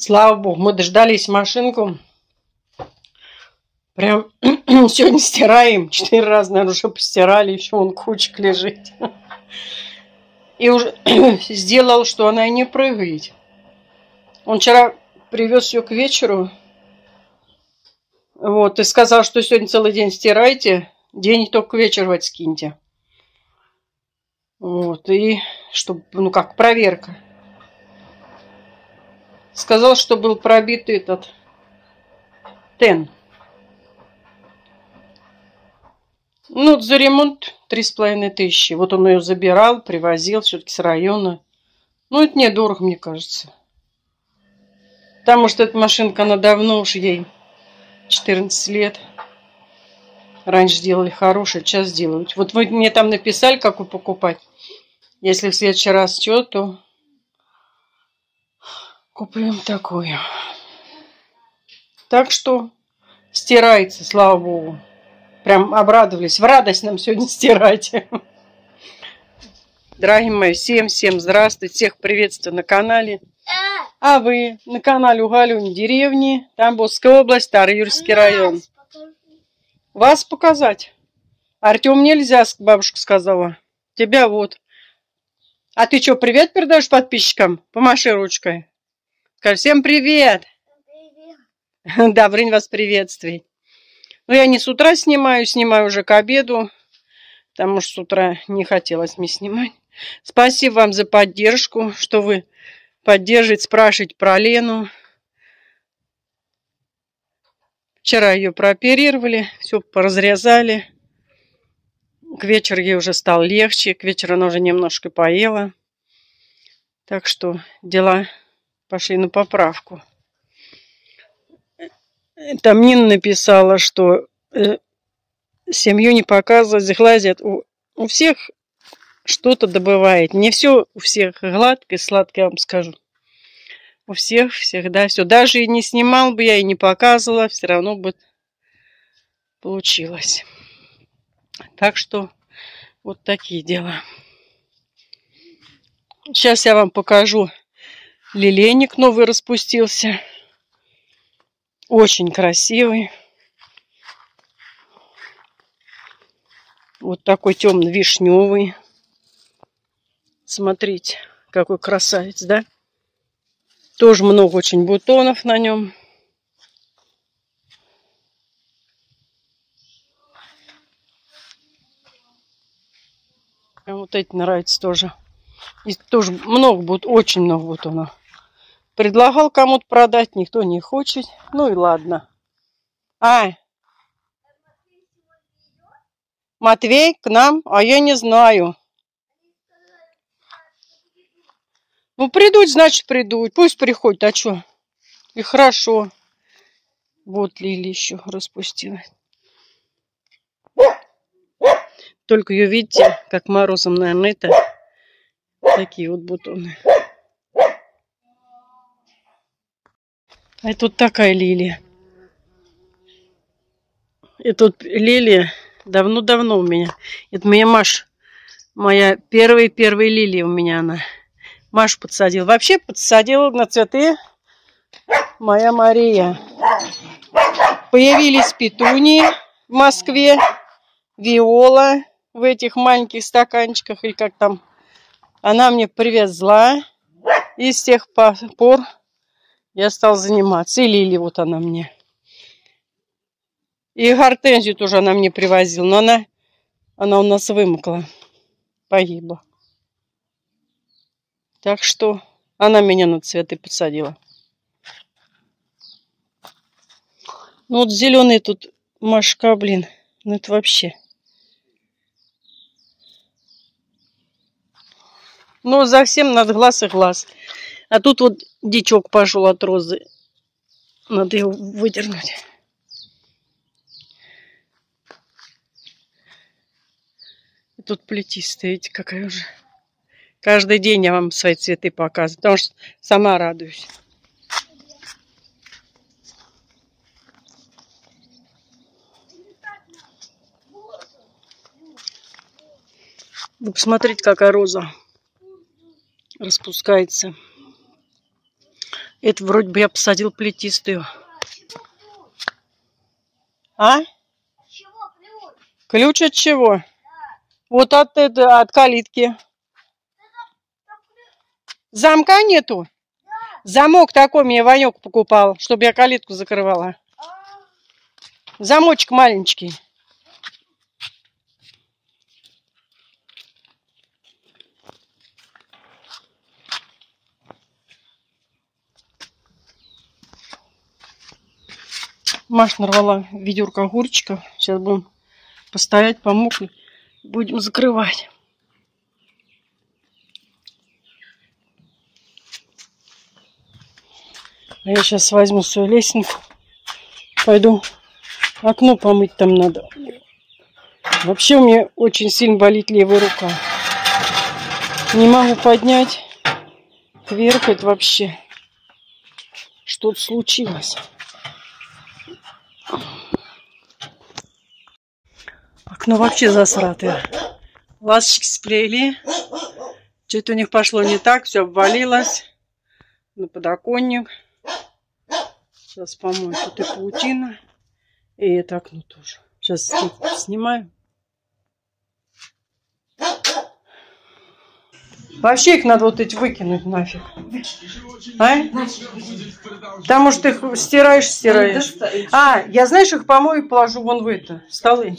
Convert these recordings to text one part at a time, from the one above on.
Слава богу, мы дождались машинку. Прям сегодня стираем. Четыре раза, наверное, уже постирали. Еще он кучек лежит. И уже сделал, что она и не прыгает. Он вчера привез ее к вечеру. Вот, и сказал, что сегодня целый день стирайте. День только к вечеру скиньте. Вот, и чтобы, ну как, проверка. Сказал, что был пробит этот тен. Ну, за ремонт три с половиной тысячи. Вот он ее забирал, привозил все-таки с района. Ну, это недорого, мне кажется. Потому что эта машинка, она давно уж ей 14 лет. Раньше делали хорошие, сейчас делают. Вот вы мне там написали, какую покупать. Если в следующий раз что, то купим такую. Так что стирается, слава богу. Прям обрадовались. В радость нам сегодня стирать. Дорогие мои, всем-всем здравствуйте. Всех приветствую на канале. А вы на канале Уголюнь деревни, Тамбовская область, Старый Юрский район. Вас показать? Артем нельзя, бабушка сказала. Тебя вот. А ты что, привет передаешь подписчикам? Помаши ручкой. Скажи всем привет. Привет. Да, время вас приветствий. Ну, я не с утра снимаю, снимаю уже к обеду, потому что с утра не хотелось мне снимать. Спасибо вам за поддержку, что вы поддерживаете, спрашиваете про Лену. Вчера ее прооперировали, все поразрезали. К вечеру ей уже стало легче, к вечеру она уже немножко поела. Так что дела пошли на поправку. Там Нина написала, что э, семью не показывать, глазят. У, у всех что-то добывает. Не все у всех гладко и сладко, я вам скажу. У всех всегда все. Даже и не снимал бы я, и не показывала, все равно бы получилось. Так что вот такие дела. Сейчас я вам покажу. Лилейник новый распустился. Очень красивый. Вот такой темно-вишневый. Смотрите, какой красавец, да? Тоже много очень бутонов на нем. Вот эти нравятся тоже. И тоже много будет, очень много бутонов. Предлагал кому-то продать, никто не хочет. Ну и ладно. А, Матвей к нам, а я не знаю. Ну, придут, значит, придут. Пусть приходят, а что? И хорошо. Вот Лили еще распустилась. Только ее, видите, как морозом, наверное, это такие вот бутоны. А тут такая лилия. И тут лилия давно-давно у меня. Это моя Маш. Моя первая-первая лилия у меня она. Машу подсадил. Вообще подсадила на цветы моя Мария. Появились петунии в Москве. Виола в этих маленьких стаканчиках, или как там. Она мне привезла. И с тех пор я стал заниматься. И Лили вот она мне. И гортензию тоже она мне привозила. Но она, она у нас вымокла. Погибла. Так что она меня на цветы подсадила. Ну вот зеленый тут машка, блин. Ну это вообще. Ну, за всем над глаз и глаз. А тут вот дичок пошел от розы. Надо его выдернуть. Тут плетистая, видите, какая уже. Каждый день я вам свои цветы показываю, потому что сама радуюсь. Вы посмотрите, какая роза распускается. Это вроде бы я посадил плетистую. А? Ключ? От чего? Да. Вот от, это, от калитки. Замка нету? Да. Замок такой мне Ванек покупал, чтобы я калитку закрывала. Замочек маленький. Маш нарвала ведерко огурчиков. Сейчас будем постоять, помокнуть. Будем закрывать. А я сейчас возьму свою лестницу. Пойду окно помыть там надо. Вообще у меня очень сильно болит левая рука. Не могу поднять кверх это вообще. Что-то случилось. Окно вообще засратое. Ласточки сплели. Что-то у них пошло не так, все обвалилось. На подоконник. Сейчас помою. Тут и паутина. И это окно тоже. Сейчас снимаю. Вообще их надо вот эти выкинуть нафиг. А? Потому что их стираешь, стираешь. А, я, знаешь, их помою и положу вон в это, в столы.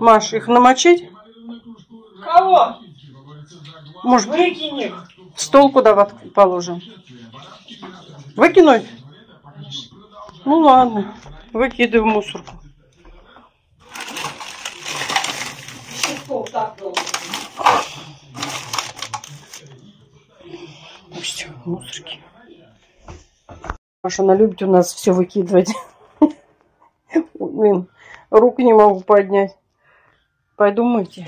Маш, их намочить? Кого? Может, Выкини. стол куда положим? Выкинуть? Ну ладно, выкидываю мусорку. Все, мусорки. Маша, она любит у нас все выкидывать. Блин, рук не могу поднять. Пойду мыть.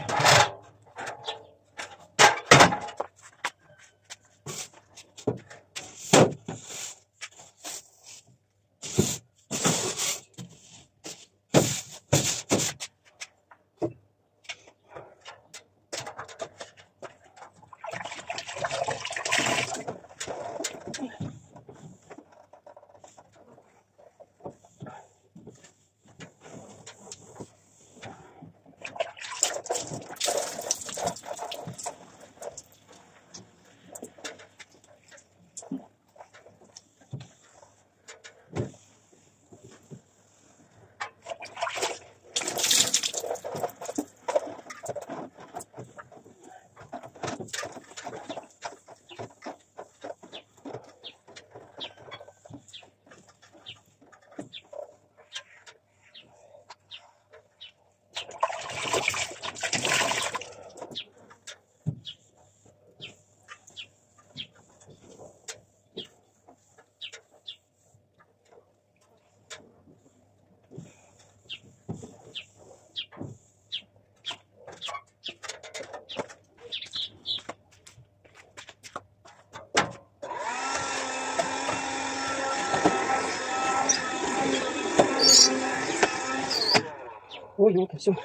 Вот все.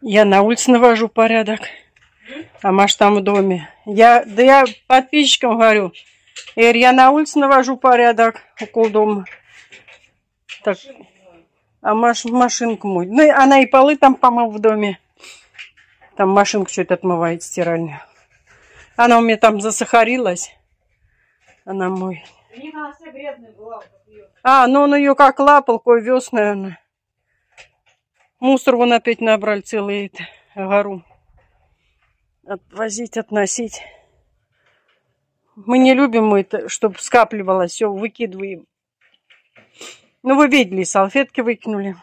Я на улице навожу порядок. А Маш там в доме. Я, да я подписчикам говорю. Эр, я на улице навожу порядок около дома. Так. А Маш машинку мой. Ну, она и полы там помыл в доме. Там машинку что-то отмывает стиральную. Она у меня там засахарилась. Она мой. А, ну он ее как лапалку вез, наверное. Мусор вон опять набрали целый это, гору. Отвозить, относить. Мы не любим это, чтобы скапливалось, все выкидываем. Ну, вы видели, салфетки выкинули.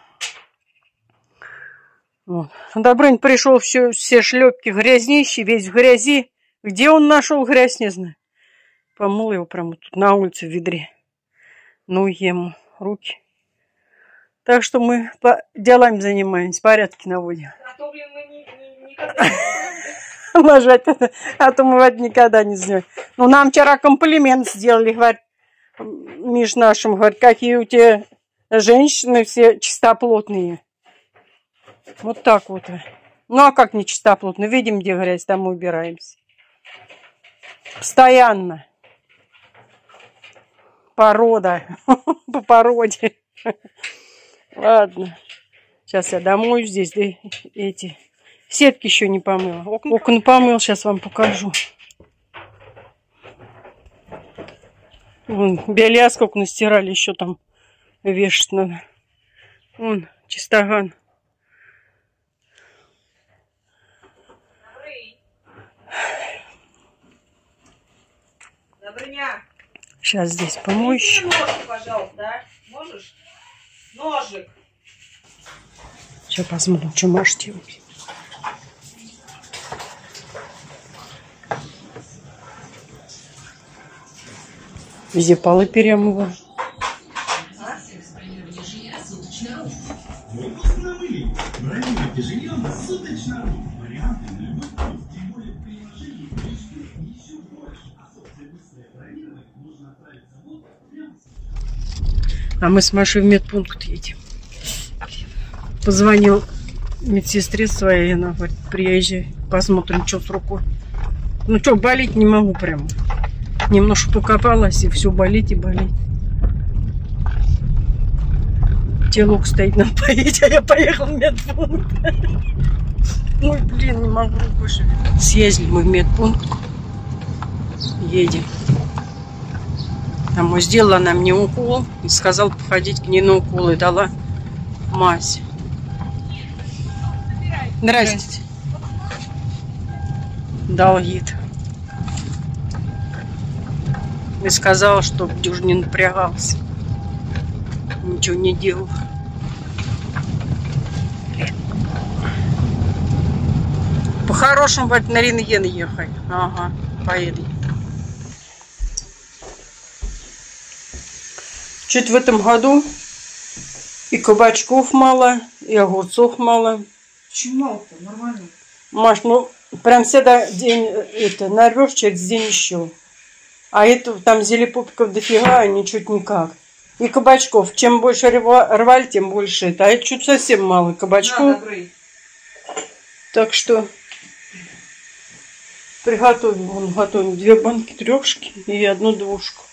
Вот. Добрынь пришел, все, все шлепки грязнищие, весь в грязи. Где он нашел грязь, не знаю. Помыл его прямо тут на улице в ведре. Ну, ему руки. Так что мы по делам занимаемся, порядки наводим. А то, блин, мы не, не, ложать, а то мы никогда не знаем. Ну, нам вчера комплимент сделали, говорит, Миш нашим, говорит, какие у тебя женщины все чистоплотные. Вот так вот. Ну, а как не чистоплотно? Видим, где грязь, там мы убираемся. Постоянно. Порода. По породе. Ладно. Сейчас я домой здесь да, эти сетки еще не помыла. Окна, окна помыл, сейчас вам покажу. Вон, белья сколько настирали, еще там вешать надо. Вон, чистоган. Добрыня. Сейчас здесь помощь. Ножик, пожалуйста, а? Можешь? Ножик. Сейчас посмотрим, что Маша делать. Везде полы перемыла. А мы с Машей в медпункт едем. Позвонил медсестре своей, она говорит, приезжай, посмотрим, что с рукой. Ну что, болеть не могу прямо. Немножко покопалась, и все болеть и болеть. Телок стоит на поедь, а я поехал в медпункт. Ой, блин, не могу больше. Съездили мы в медпункт. Едем. Там сделала она мне укол и сказала походить к ней на укол и дала мазь. Здрасте. Дал гид. И сказала, что уже не напрягался. Ничего не делал. По-хорошему, бать, на рентген ехай. Ага, поеду. Чуть в этом году и кабачков мало, и огурцов мало. Почему мало-то? Нормально. Маш, ну прям всегда день это нарвешь через день еще. А это там зелепупиков дофига, а ничуть никак. И кабачков. Чем больше рва- рвали, тем больше это. А это чуть совсем мало кабачков. добрый. Так что приготовим. Вон, готовим две банки трешки и одну двушку.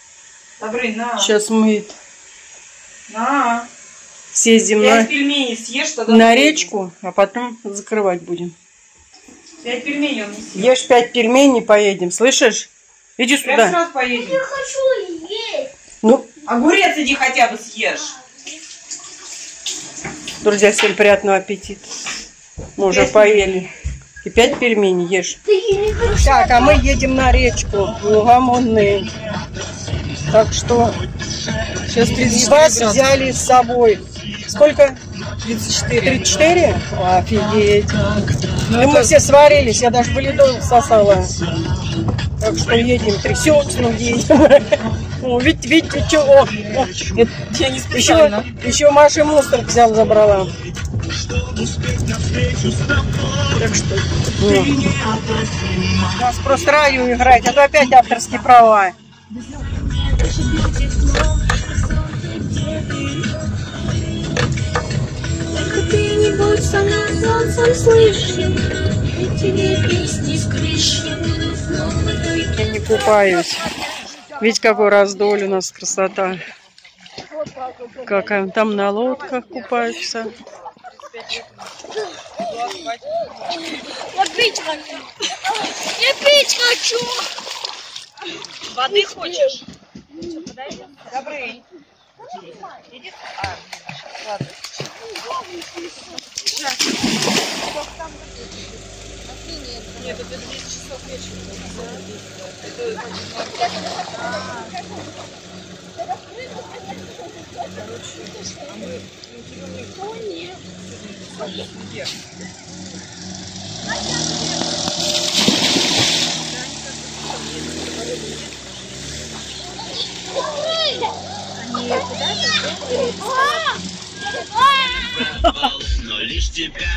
Добрый, на. Сейчас мы это На. съездим Пять на, пельменей съешь, тогда... на речку, а потом закрывать будем. Пять пельменей он не съел. Ешь пять пельменей, поедем. Слышишь? Иди Прям сюда. сразу поедем. хочу есть. Ну, Огурец иди хотя бы съешь. друзья, всем приятного аппетита. Мы уже Пять поели. И пять пельменей ешь. Так, а мы едем на речку. Лугамонные. Так что сейчас вас взяли с собой. Сколько? 34. 34? Офигеть. Ну, мы все сварились, я даже валидол сосала. Так что едем, трясемся, едем. О, видите, видите, что? О, о, Я не еще, специально. еще Маша мусор взял, забрала. Так что, у нас просто раю играть, а то опять авторские права. Будь со мной солнцем слышен. И тебе песни с крыши будут снова только Я не купаюсь. Видите, какой раздоль у нас красота. Какая там на лодках купаются. Я пить хочу. Я пить хочу. Воды хочешь? Добрый. Нет, это 10 часов вечера.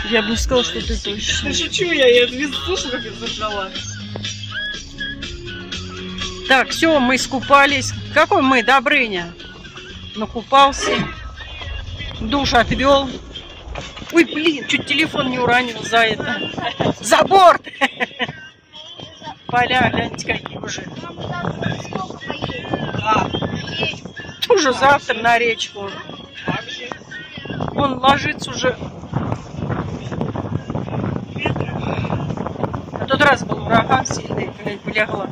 Я бы не сказала, что ты точно. Да шучу я, я не слушала, как я зажала. Так, все, мы искупались. Какой мы, Добрыня? Накупался. Душ отвел. Ой, блин, чуть телефон не уронил за это. За борт! Поля, гляньте, какие уже. Сколько поедем? А, Уже завтра на речку. Он ложится уже. А тот раз был ураган сильный, блядь, полегла.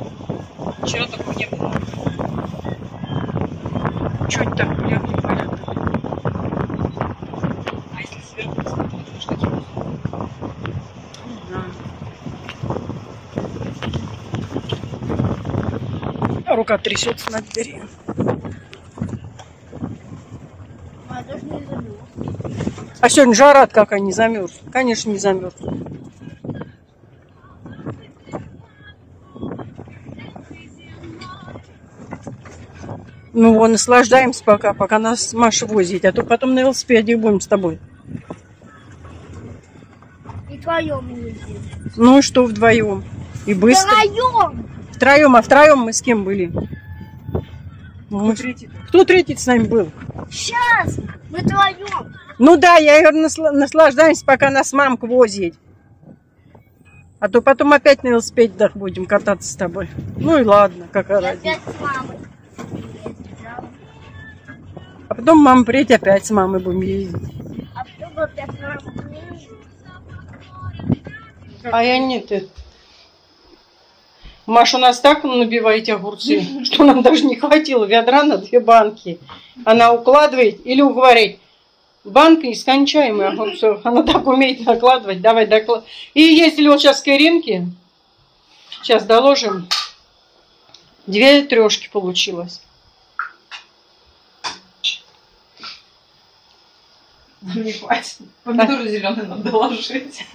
Чего такого не было? Так полегла, полегла. А если сверху посмотреть, то что такое? А рука трясется на двери. А не сегодня жара какая, не замерз. Конечно, не замерз. Ну, вот, наслаждаемся пока, пока нас Маша возит, а то потом на велосипеде будем с тобой. И не ездим. Ну и что вдвоем? И быстро. Втроем! Втроем, а втроем мы с кем были? Мы- Третий. Кто третий с нами был? Сейчас! Мы вдвоем! Ну да, я говорю, насла- наслаждаемся, пока нас мамка возит. А то потом опять на велосипеде будем кататься с тобой. Ну и ладно, какая разница. А потом мама приедет, опять с мамой будем ездить. А потом опять с мамой. А я нет. э. Маша, у нас так набиваете огурцы, что нам даже не хватило ведра на две банки. Она укладывает или уговорит. Банка нескончаемая огурцов. Она так умеет накладывать. Давай доклад. И ездили вот сейчас к Иринке. Сейчас доложим. Две трешки получилось. Не хватит. Помидоры зеленые надо доложить.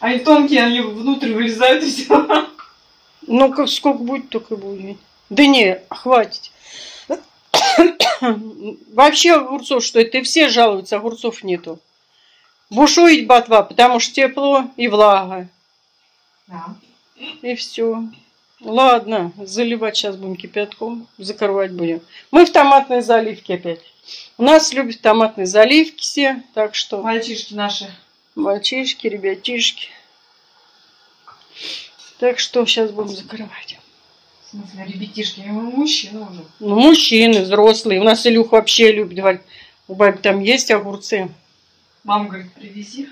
Они тонкие, они внутрь вылезают и все. Ну, как сколько будет, только будет. Да не, хватит. Вообще огурцов, что это и все жалуются, огурцов нету. Бушует ботва, потому что тепло и влага. Да. И все. Ладно, заливать сейчас будем кипятком, закрывать будем. Мы в томатной заливке опять. У нас любят томатные заливки все, так что Мальчишки наши. мальчишки, ребятишки. Так что сейчас будем закрывать. В смысле, ребятишки, мы мужчины уже. Ну, мужчины, взрослые. У нас Илюх вообще любит, говорит, у бабы там есть огурцы. Мама говорит, привези.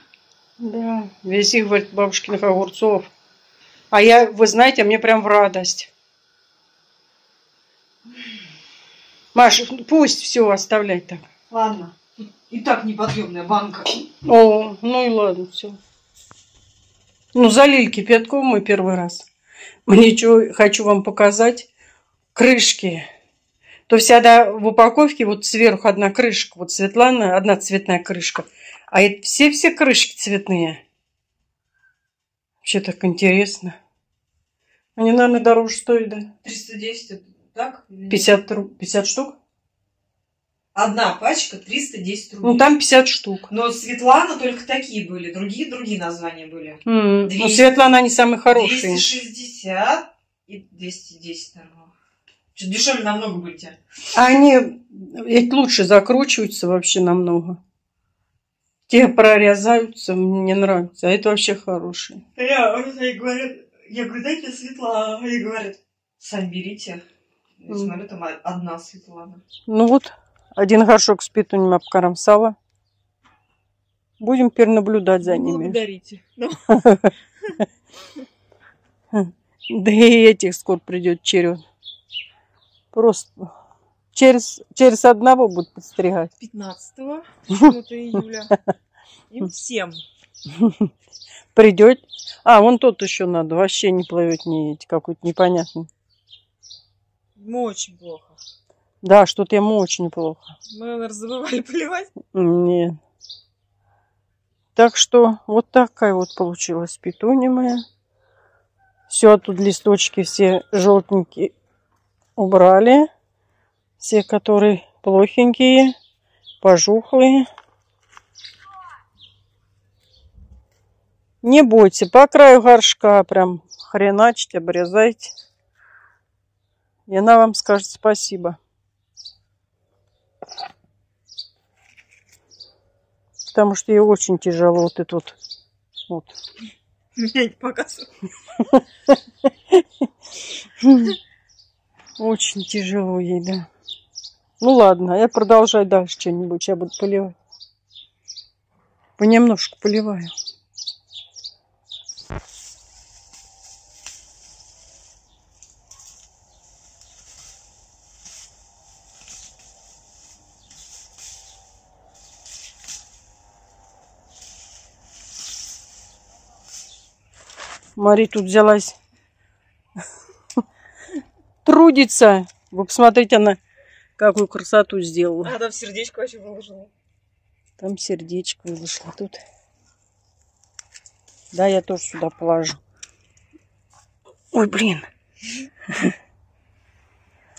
Да, вези, говорит, бабушкиных огурцов. А я, вы знаете, мне прям в радость. Маш, пусть все оставляй так. Ладно. И так неподъемная банка. О, ну и ладно, все. Ну, залили кипятком мы первый раз. Мне что, хочу вам показать. Крышки. То всегда в упаковке вот сверху одна крышка. Вот Светлана, одна цветная крышка. А это все-все крышки цветные. Вообще так интересно. Они, наверное, дороже стоят, да? 310, это так? или нет? 50, ру- 50 штук? Одна пачка 310 рублей. Ну, там 50 штук. Но Светлана только такие были, другие другие названия были. Ну, 200. Светлана, они самые хорошие. 260 и 210, наверное. Чуть дешевле намного будете. А Они ведь лучше закручиваются вообще намного. Те прорезаются, мне нравится. А это вообще хорошие. Я, я говорю, я говорю, дайте Светлана. И говорят, сами берите. Я смотрю, там одна Светлана. Ну вот, один горшок с петунем обкромсала. Будем теперь наблюдать за ними. Благодарите. Да и этих скоро придет черед. Просто через, через одного будут подстригать. 15 почему-то июля. Им всем. Придет. А, вон тот еще надо. Вообще не плывет, не какой-то непонятный. Мы очень плохо. Да, что-то ему очень плохо. Мы, наверное, забывали поливать. Нет. Так что вот такая вот получилась петуния моя. Все, тут листочки все желтенькие убрали. Все, которые плохенькие, пожухлые. Не бойтесь, по краю горшка прям хреначить, обрезайте. И она вам скажет спасибо. Потому что ей очень тяжело вот это вот. вот. Меня не показывай. Очень тяжело ей, да. Ну ладно, я продолжаю дальше что-нибудь. Я буду поливать. Понемножку поливаю. Мари тут взялась трудится. Вы посмотрите, она какую красоту сделала. А там сердечко вообще выложила. Там сердечко вышло тут. Да, я тоже сюда положу. Ой, блин.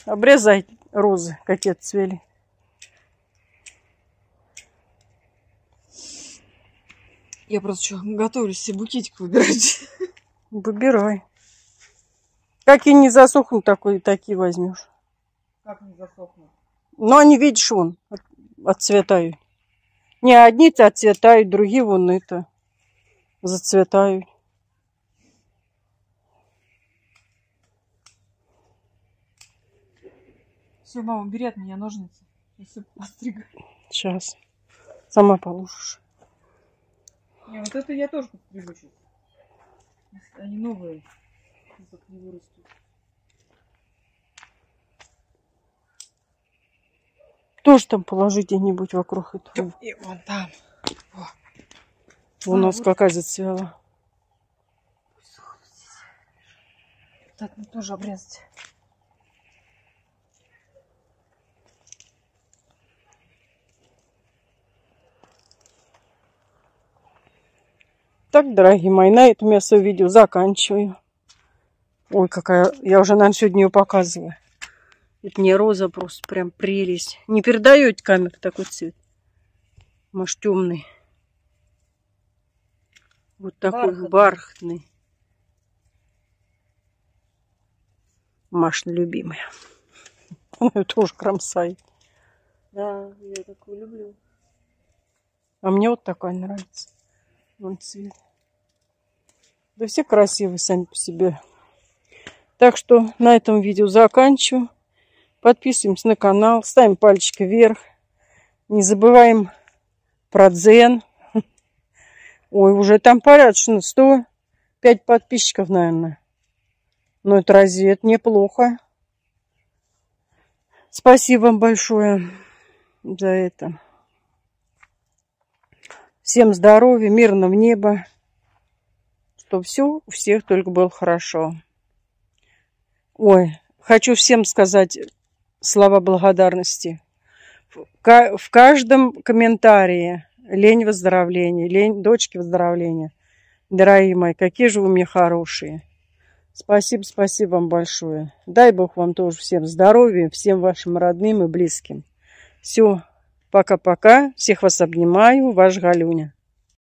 Обрезай розы, какие отцвели. Я просто что, готовлюсь себе букетик выбирать. Выбирай. Как и не засохнут, такой, такие возьмешь. Как не засохнут? Но они, видишь, вон, от- отцветают. Не, одни-то отцветают, другие вон это зацветают. Все, мама, бери от меня ножницы. Я все постригаю. Сейчас. Сама положишь. Не, вот это я тоже подстригу сейчас. Они новые. Так не вырастут. Тоже там положи где-нибудь вокруг этого. И вон там. У нас какая зацвела. Так, мне тоже обрезать. Так, дорогие мои, на этом я свое видео заканчиваю. Ой, какая... Я уже, наверное, сегодня ее показывала. Это не роза, просто прям прелесть. Не передаете камеру такой цвет? Может, темный. Вот такой Бархатный. бархатный. Машна любимая. Она ее тоже кромсает. Да, я такую люблю. А мне вот такая нравится. Вон цвет. Да все красивые сами по себе. Так что на этом видео заканчиваю. Подписываемся на канал, ставим пальчик вверх. Не забываем про дзен. Ой, уже там порядочно. 105 подписчиков, наверное. Но это разве это неплохо? Спасибо вам большое за это. Всем здоровья, мирного неба. Чтобы все у всех только было хорошо. Ой, хочу всем сказать слова благодарности. В ка- в каждом комментарии лень выздоровления, лень дочки выздоровления. Дорогие мои, какие же вы мне хорошие. Спасибо, спасибо вам большое. Дай Бог вам тоже всем здоровья, всем вашим родным и близким. Все, пока-пока. Всех вас обнимаю. Ваш Галюня.